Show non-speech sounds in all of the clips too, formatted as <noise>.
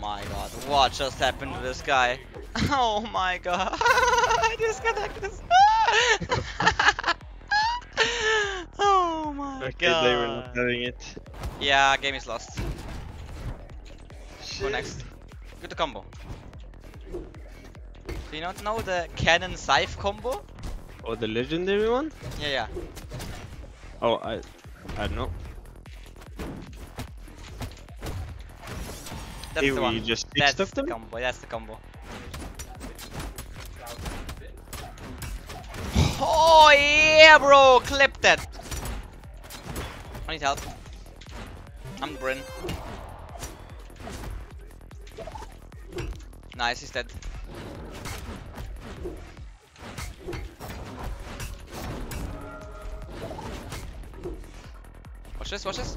my god, what just happened to this guy? <laughs> Oh my god, <laughs> I disconnected. <laughs> oh my Okay, god. they were not having it. Yeah, game is lost. Go next. Good combo. Do you not know the cannon scythe combo? Oh, the legendary one? Yeah, yeah. Oh, I, I don't know. That's Hey, the one. you just That's stuff the combo. That's the combo. Oh yeah, bro! Clip that. I need help. I'm Brynn. Nice, he's dead. Watch this, watch this.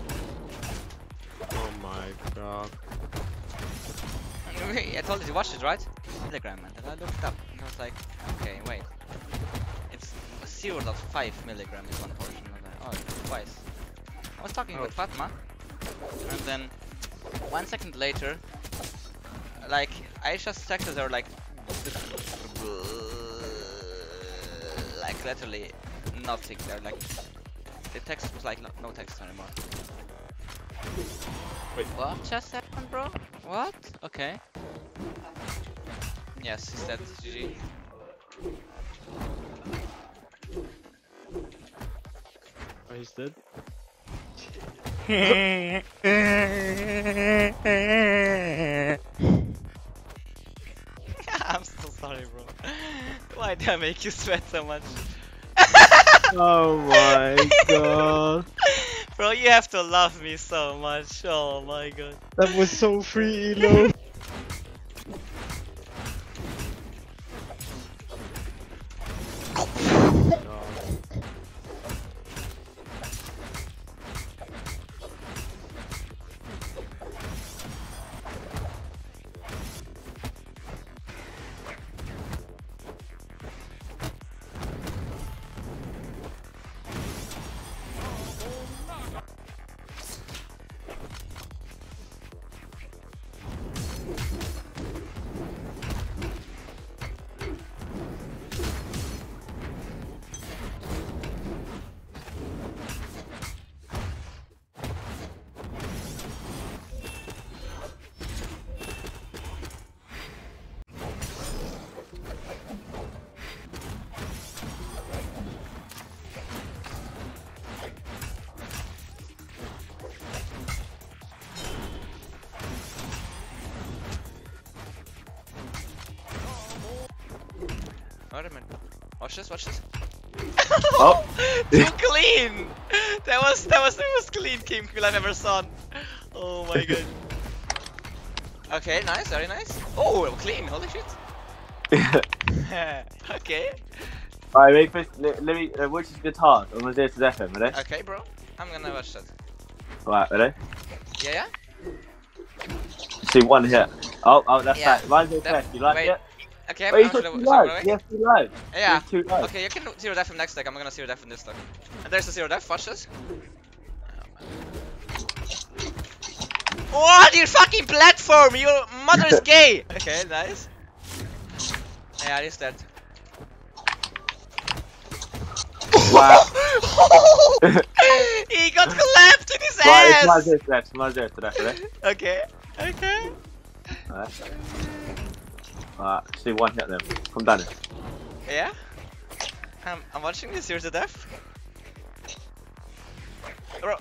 Oh my god. <laughs> I told you to watch it, right? Milligram, man. And I looked up and I was like, okay, wait. It's 0 0.5 milligram is one portion. Oh, twice. I was talking with oh. Fatma, and then one second later, like, I just they were like, like literally nothing. They're like, the text was like no, no text anymore. Wait. What just happened, bro? What? Okay. Yes, he's dead. GG. Oh, he's dead? <laughs> I'm so sorry, bro. Why did I make you sweat so much? <laughs> Oh my god. <laughs> Bro, you have to love me so much. Oh my god. That was so free, Elo. Watch this, watch this. Oh. <laughs> Too clean! That was that was the most clean game kill I've ever seen. Oh my <laughs> god. Okay, nice, very nice. Oh, clean, holy shit. <laughs> okay. Alright, ready first, let, let me, uh, which is guitar? I'm gonna do it to him, ready? Okay, bro. I'm gonna watch that. Alright, ready? Yeah, yeah? See one here. Oh, oh, that's Yeah, that. Mine's that- okay. You like wait. it? Okay, Wait, I'm took gonna two should I go Yes, two lives. Yeah. Two lives. Okay, you can zero death him next deck. I'm gonna zero death from this deck. And there's a zero death. Watch this. What? You fucking platform! Your mother is gay! <laughs> Okay, nice. Yeah, he's dead. Wow. <laughs> he got clapped in his Right, it's mine's ass! there to death. There to death? Okay, okay. Alright. See one hit them. Come down here. Yeah? I'm, I'm watching this zero to death. Bro,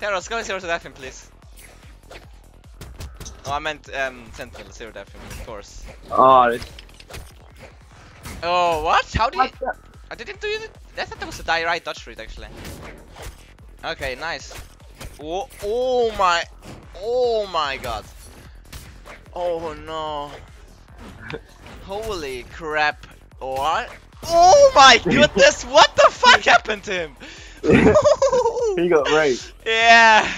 Teros, go zero to death him, please. Oh, I meant um, Sentinel, zero death him, of course. Oh, this. Oh, what? How did the- I didn't do it. I thought that was a die right dodge read actually. Okay, nice. Oh, oh my, oh my god. Oh no. Holy crap. What? Oh my <laughs> goodness, what the fuck happened to him? <laughs> he got raped. <laughs> yeah.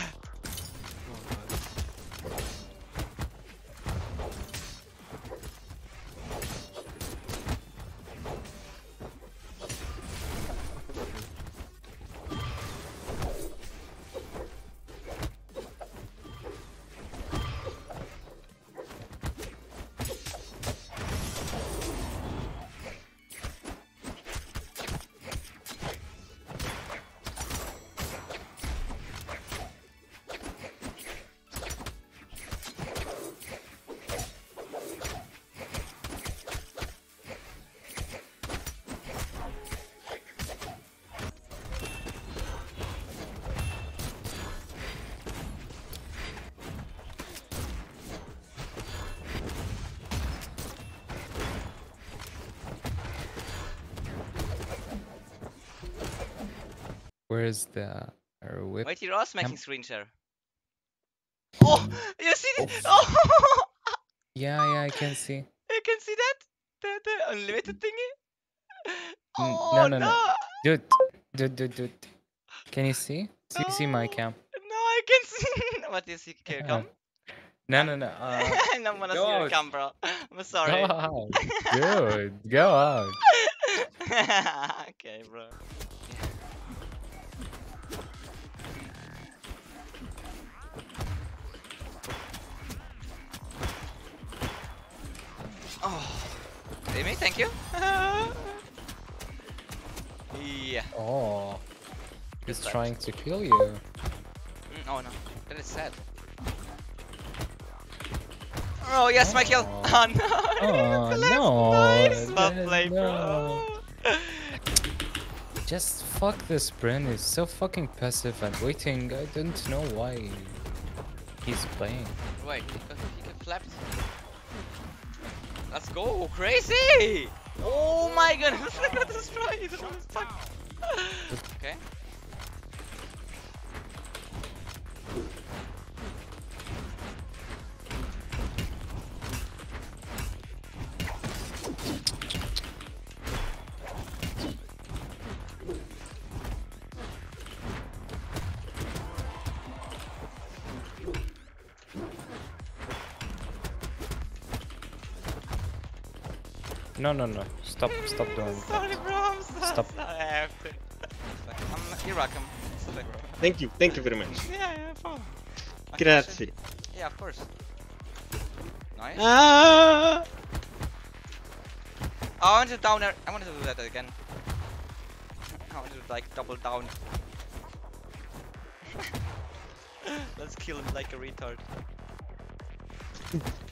Where is the uh, whip? Wait, you're also making screen share. Oh, you see? th- Oh, <laughs> Yeah, yeah, I can see. you can see that? The, the unlimited thingy? Oh, no, no. no, no. Dude, dude, dude, dude. Can you see? See, see my cam? No, I can see. <laughs> what do you see? Can you come? <laughs> No, no, no. Uh, I don't wanna see your cam, bro. I'm sorry. go out. Dude, go out. okay, bro. Oh, Amy, thank you. <laughs> yeah. Oh, he's Good trying to kill you. Mm, oh no, that is sad. Oh yes, my kill. Oh. <laughs> Oh no. Oh, <laughs> no, Nice. That- played, bro. Just fuck this Brynn is so fucking passive and waiting. I don't know why he's playing. Wait, got, he got flapped. Let's go, crazy! Oh my goodness, I'm gonna destroy. This one. Okay. No, no, no. Stop, stop doing that. Sorry, bro. I'm so Stop. sorry. <laughs> I have to. I'm, you're welcome. Thank you, thank you very much. Yeah, yeah, fine. I can Grazie. share- Yeah, of course. Nice. Ah! I want to down air. I want to do that again. I want to like double down. <laughs> Let's kill him like a retard. <laughs>